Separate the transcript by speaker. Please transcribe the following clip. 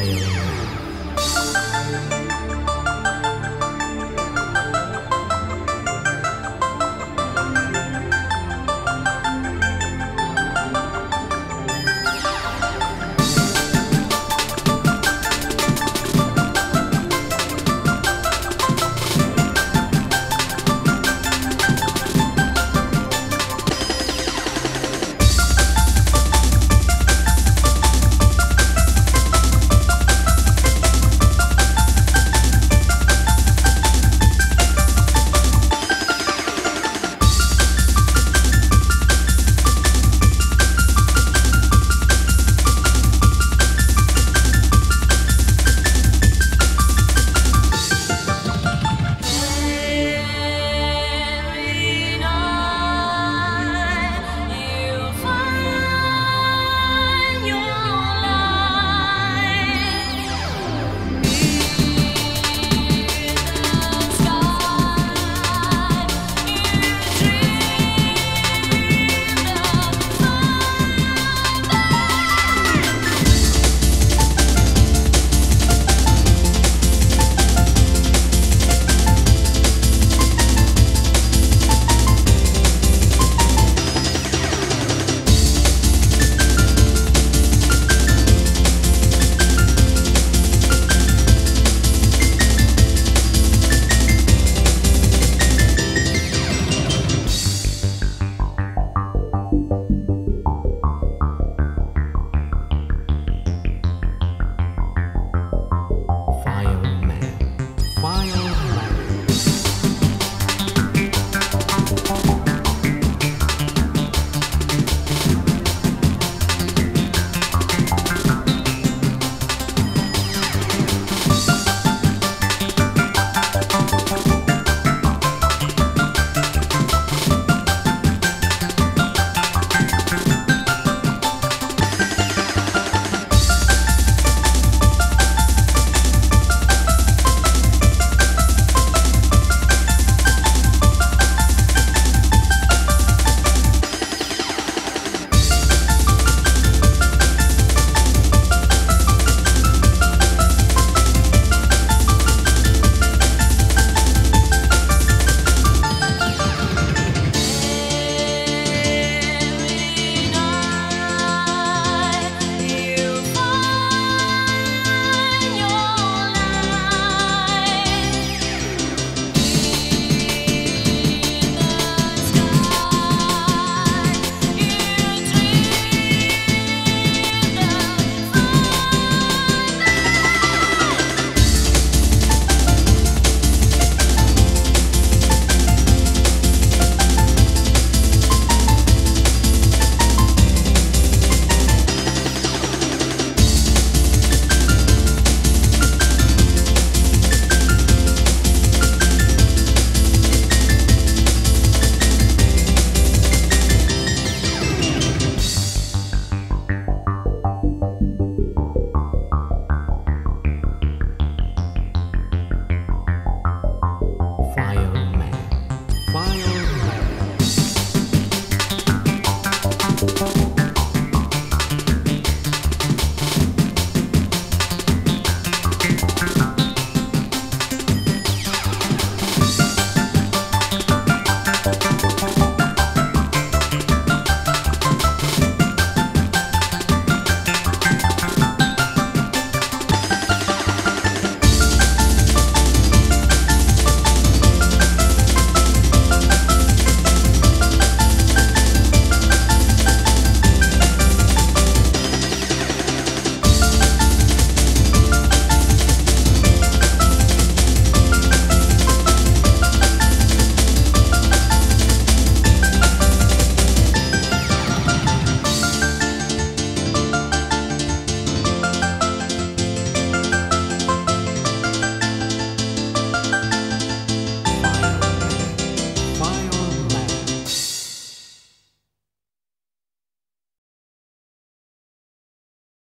Speaker 1: Ayaw